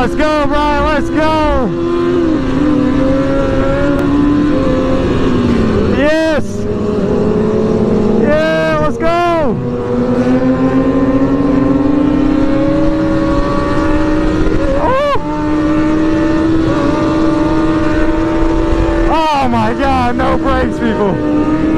Let's go, Brian. Let's go. Yes. Yeah, let's go. Oh. Oh my God, no brakes, people.